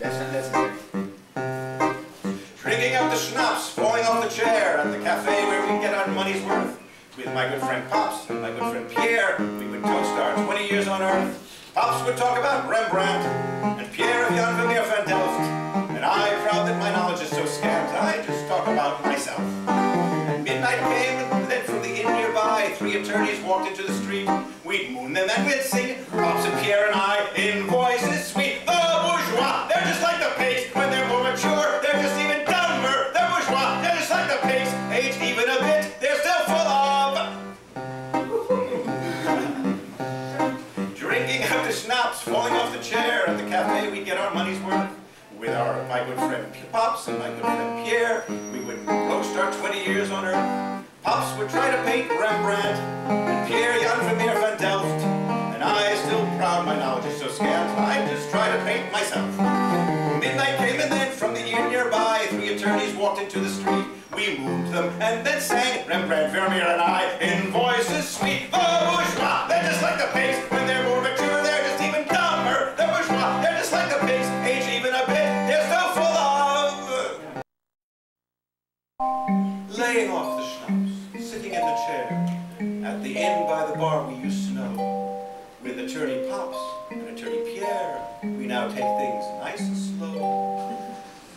Listen, listen. Drinking up the schnapps, falling off the chair at the cafe where we get our money's worth. With my good friend Pops and my good friend Pierre, we would toast our 20 years on Earth. Pops would talk about Rembrandt and Pierre of Jan Vermeer van Delft. And I, proud that my knowledge is so scant, I just talk about myself. And midnight came, and then from the inn nearby, three attorneys walked into the street. We'd moon them and we'd sing, Pops and Pierre and I, in voices Out schnapps, falling off the chair at the cafe, we'd get our money's worth. With our, my good friend Pops and my good friend Pierre, we would roast our 20 years on Earth. Pops would try to paint Rembrandt, and Pierre Jan Vermeer van Delft. And I, still proud my knowledge is so scant, I just try to paint myself. Midnight came and then from the inn nearby, three attorneys walked into the street. We moved them and then sang Rembrandt, Vermeer and I in voices sweet. The bourgeois, they're just like the pigs. Laying off the schnapps, sitting in the chair, at the inn by the bar we used to know. With attorney Pops and attorney Pierre, we now take things nice and slow.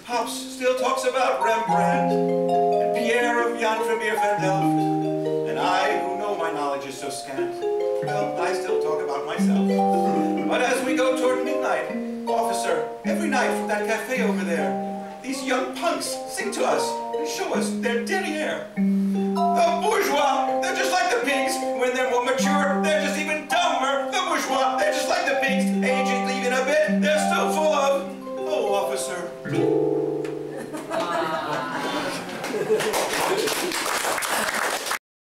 Pops still talks about Rembrandt and Pierre of Jan Vermeer van Delft. And I, who know my knowledge is so scant, well, I still talk about myself. But as we go toward midnight, officer, every night from that cafe over there, these young punks sing to us and show us their derriere. The bourgeois, they're just like the pigs. When they're more mature, they're just even dumber. The bourgeois, they're just like the pigs. Aging even a bit, they're still full of... Oh, officer.